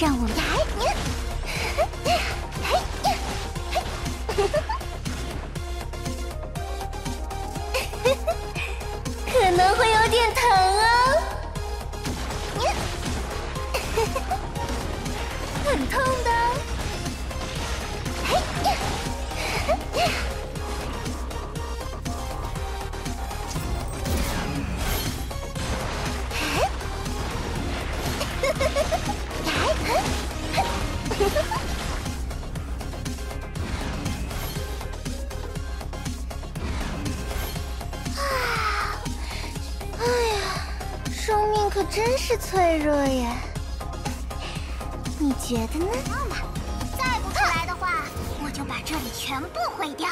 让我们来，可能会有点疼哦，很痛的。可真是脆弱呀！你觉得呢？再不出来的话，我就把这里全部毁掉。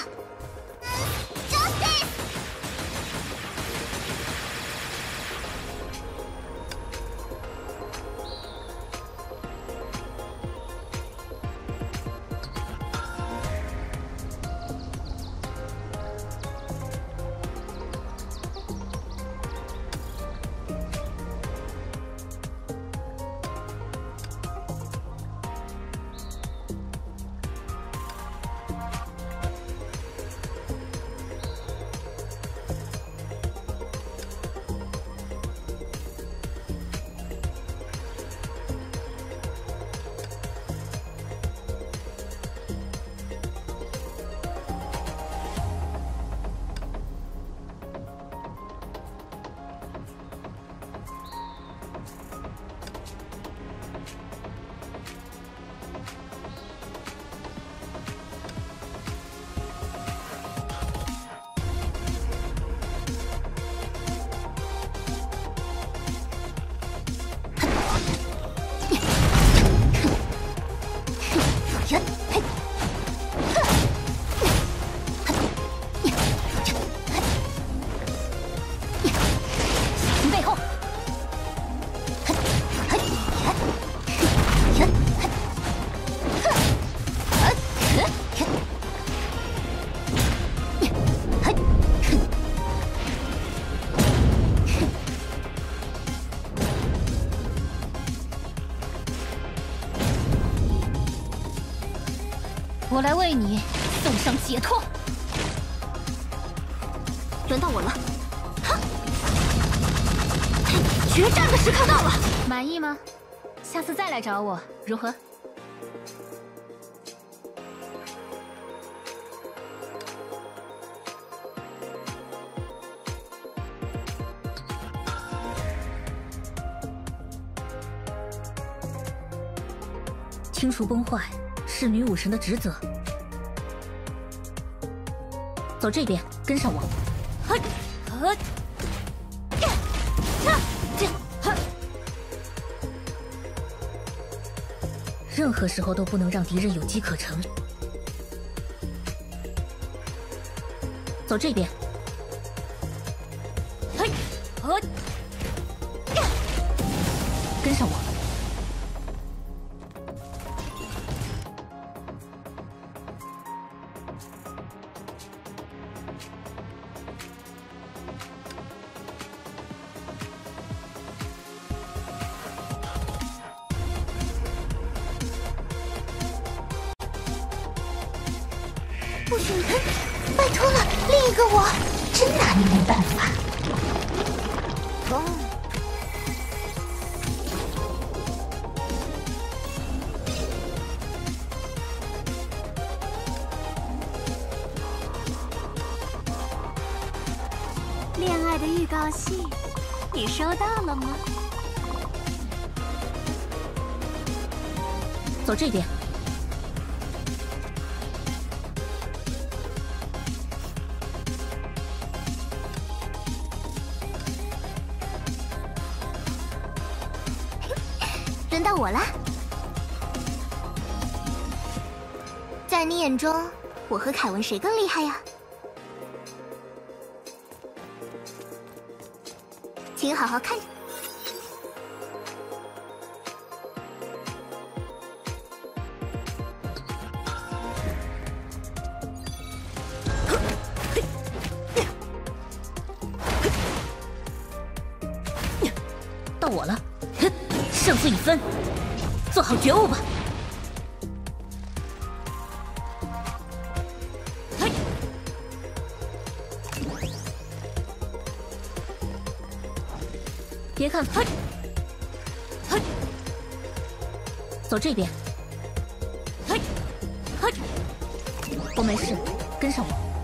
来为你送上解脱。轮到我了，决战的时刻到了，满意吗？下次再来找我，如何？清除崩坏。是女武神的职责。走这边，跟上我。嘿，嘿，任何时候都不能让敌人有机可乘。走这边。不许！拜托了，另一个我真拿你没办法。痛！恋爱的预告信，你收到了吗？走这边。到我了。在你眼中，我和凯文谁更厉害呀？请好好看。到我了。胜负已分，做好觉悟吧。嘿，别看，嘿，嘿，走这边，嘿，嘿，我没事，跟上我。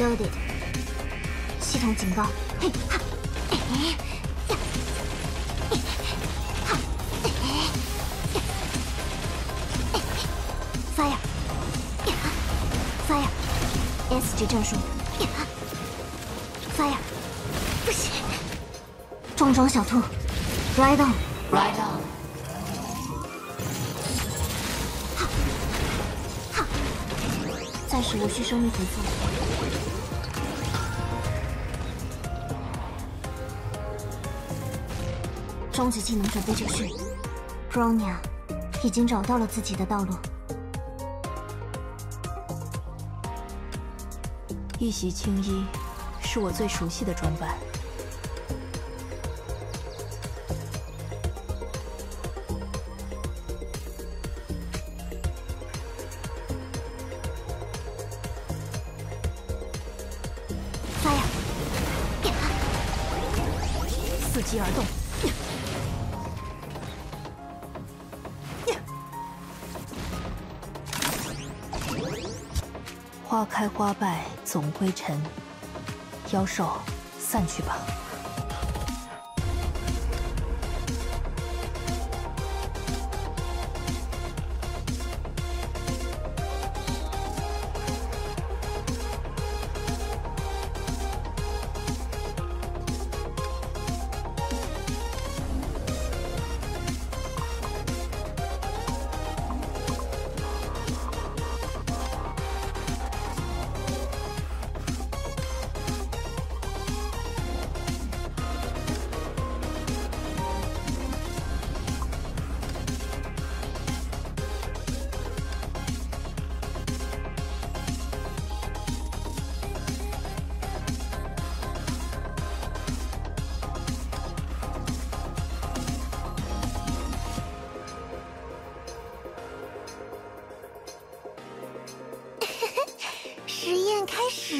Loaded。系统警告。嘿哈。S 级战术，Fire，不行，重装小兔，Ride on，好，好，暂时无需生命回复。终极技能准备就绪，Bronya 已经找到了自己的道路。一袭青衣，是我最熟悉的装扮。Fire，伺机而动。开花败总归尘，妖兽散去吧。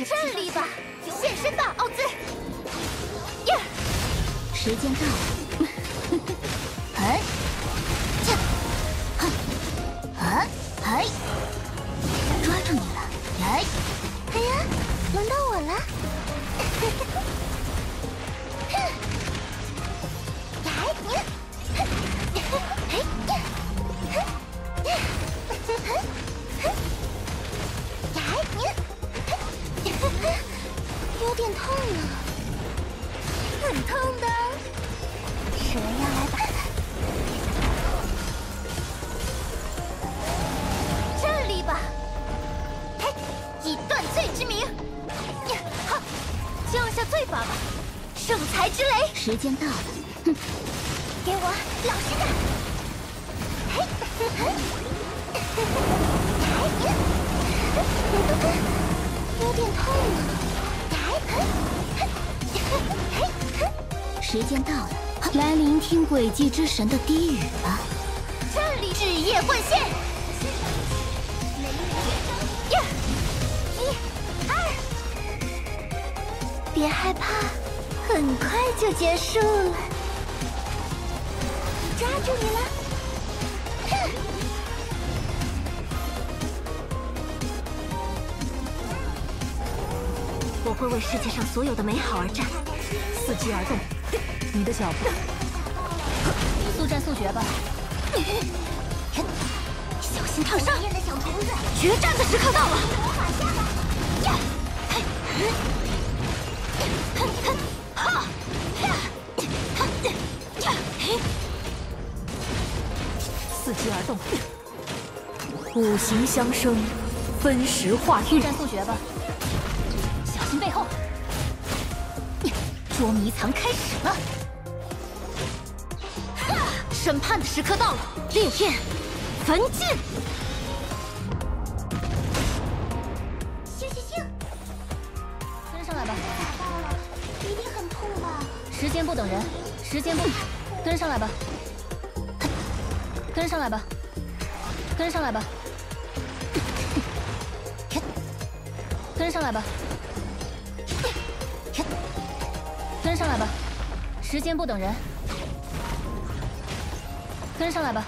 站立吧，现身吧，奥兹！耶，时间到了！哎，驾，哼，啊，嘿，时间到了，哼，给我老实点。嘿，嘿，有点痛呢。时间到了，来聆听诡计之神的低语吧。这里，日夜换线。一、二，别害怕，很快就结束了。抓住你了！哼我会为世界上所有的美好而战。伺机而动，你的脚步，速战速决吧。小心烫伤！决战的时刻到了！伺机而动，五行相生，分时化育。速战速决吧，小心背后。捉迷藏开始了，审判的时刻到了，烈焰焚尽。时间不等人，时间不，跟上来吧，跟上来吧，跟上来吧，跟上来吧。跟上来吧，时间不等人。跟上来吧。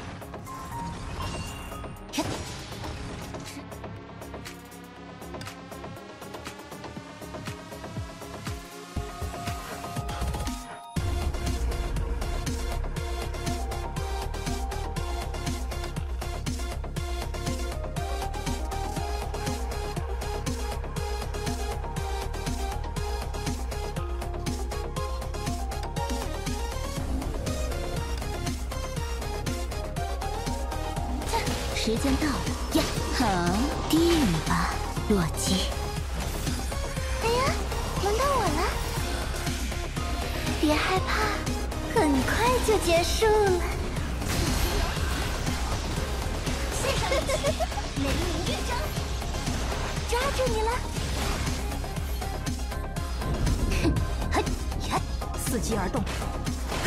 时间到了呀！好，低语吧，洛基。哎呀，轮到我了！别害怕，很快就结束了。雷鸣乐章，抓住你了！嘿，伺机而动，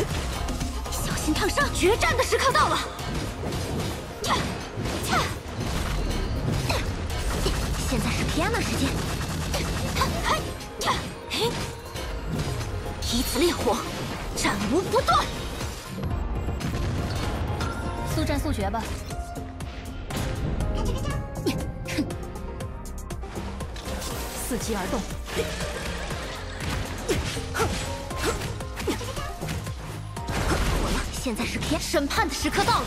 小心烫伤！决战的时刻到了！现在是皮亚娜时间，以此烈火，斩无不断。速战速决吧，伺机而动。火了，现在是皮审判的时刻到了。